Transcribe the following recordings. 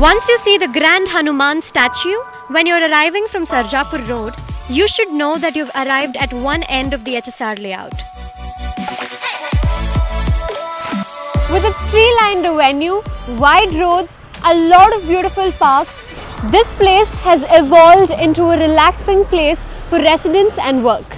Once you see the grand Hanuman statue, when you're arriving from Sarjapur Road, you should know that you've arrived at one end of the HSR layout. With its tree-lined avenue, wide roads, a lot of beautiful parks, this place has evolved into a relaxing place for residents and work.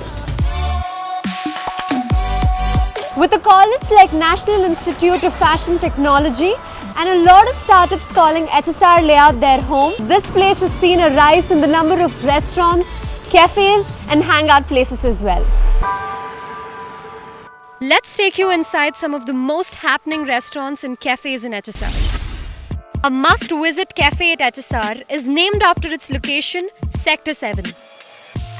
With a college like National Institute of Fashion Technology and a lot of startups calling HSR Layout their home, this place has seen a rise in the number of restaurants, cafes and hangout places as well. Let's take you inside some of the most happening restaurants and cafes in HSR. A must-visit cafe at HSR is named after its location, Sector 7.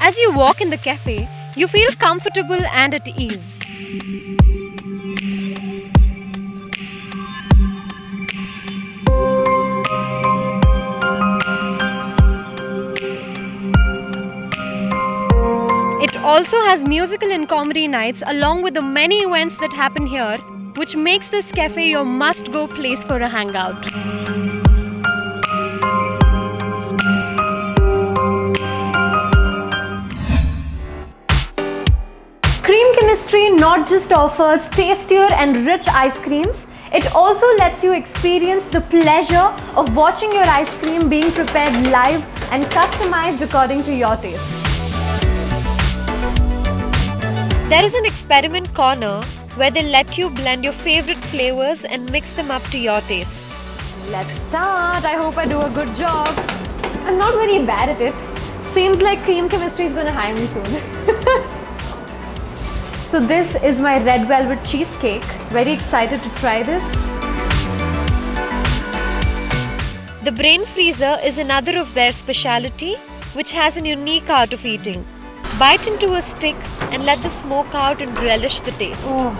As you walk in the cafe, you feel comfortable and at ease. It also has musical and comedy nights along with the many events that happen here, which makes this cafe your must go place for a hangout. Cream Chemistry not just offers tastier and rich ice creams, it also lets you experience the pleasure of watching your ice cream being prepared live and customized according to your taste. There is an experiment corner where they let you blend your favorite flavors and mix them up to your taste. Let's start. I hope I do a good job. I'm not very bad at it. Seems like Cream Chemistry is gonna hire me soon. So this is my red velvet cheesecake. Very excited to try this. The brain freezer is another of their speciality which has an unique art of eating. Bite into a stick and let the smoke out and relish the taste. Oh.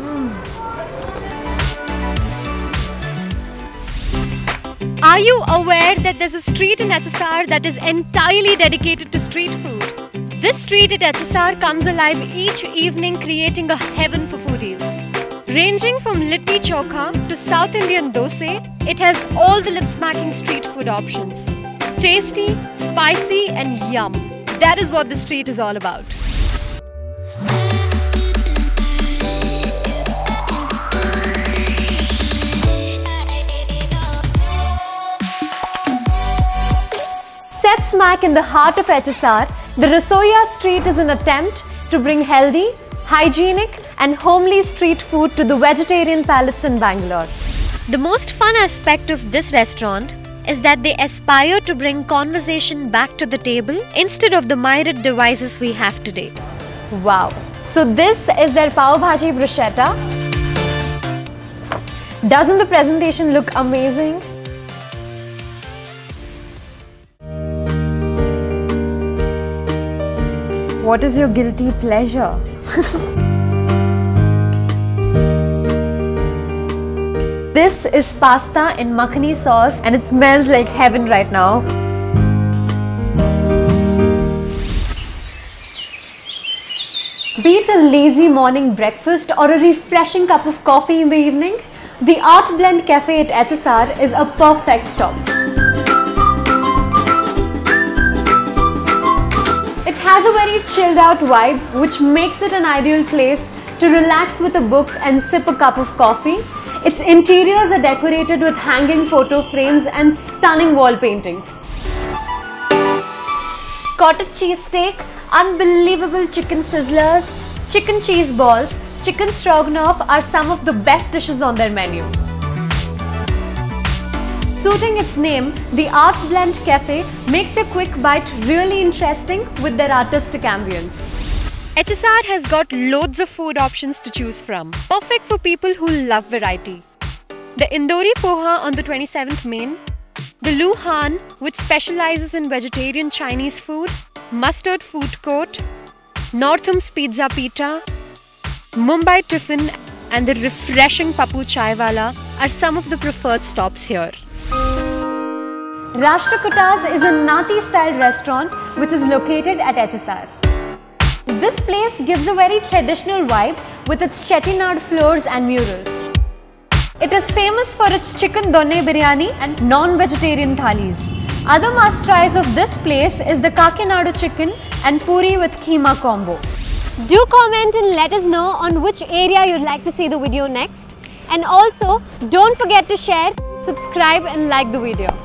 Mm-hmm. Are you aware that there's a street in HSR that is entirely dedicated to street food? This street at HSR comes alive each evening creating a heaven for foodies. Ranging from Litti Chokha to South Indian dosa, it has all the lip-smacking street food options. Tasty, spicy and yum. That is what the street is all about. Set smack in the heart of HSR, the Rasoiya Street is an attempt to bring healthy, hygienic and homely street food to the vegetarian palates in Bangalore. The most fun aspect of this restaurant is that they aspire to bring conversation back to the table instead of the myriad devices we have today. Wow. So this is their pav bhaji bruschetta. Doesn't the presentation look amazing? What is your guilty pleasure? this is pasta in makhani sauce and it smells like heaven right now. Be it a lazy morning breakfast or a refreshing cup of coffee in the evening, the Art Blend Cafe at HSR is a perfect stop. It has a very chilled out vibe which makes it an ideal place to relax with a book and sip a cup of coffee. Its interiors are decorated with hanging photo frames and stunning wall paintings. Cottage cheese steak, unbelievable chicken sizzlers, chicken cheese balls, chicken stroganoff are some of the best dishes on their menu. Suiting its name, the Art Blend Cafe makes a quick bite really interesting with their artistic ambience. HSR has got loads of food options to choose from, perfect for people who love variety. The Indori Poha on the 27th Main, the Lu Han, which specializes in vegetarian Chinese food, Mustard Food Court, Northam's Pizza Pita, Mumbai Tiffin, and the refreshing Pappu Chaiwala are some of the preferred stops here. Rashtrakutas is a Nati style restaurant which is located at HSR. This place gives a very traditional vibe with its chettinad floors and murals. It is famous for its chicken donne biryani and non-vegetarian thalis. Other must tries of this place is the Kakinadu chicken and puri with keema combo. Do comment and let us know on which area you'd like to see the video next. And also, don't forget to share, subscribe and like the video.